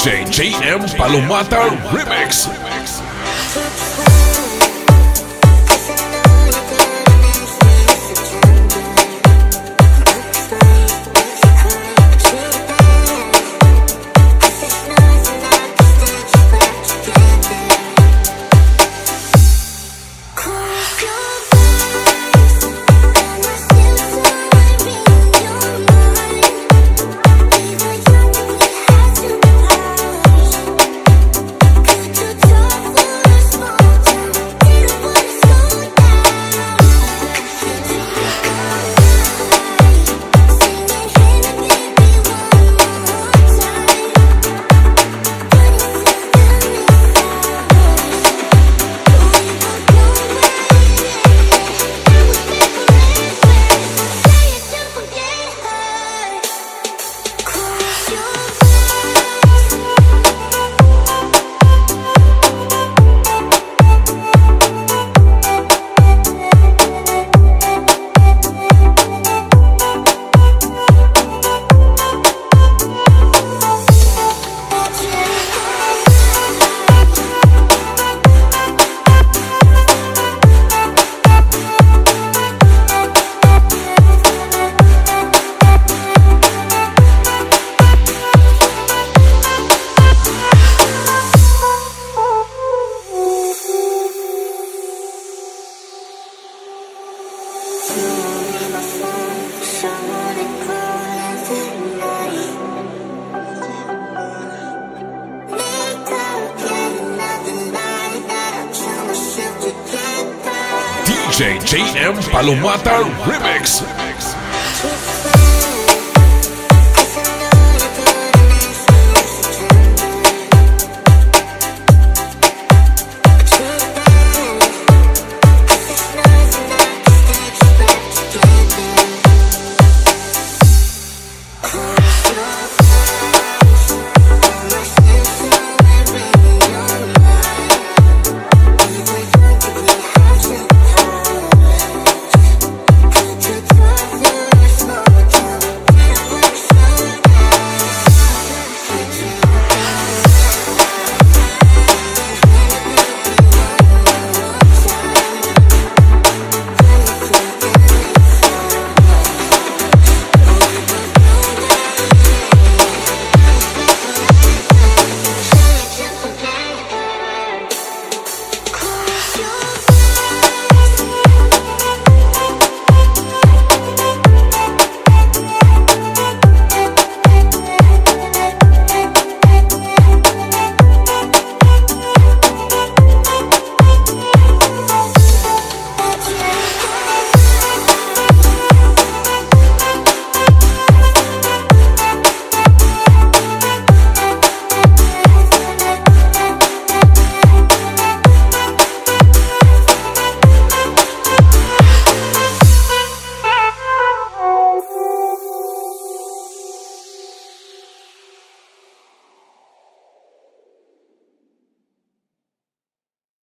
DJ JM Palomata Remix. DJ JM Palomata Remix.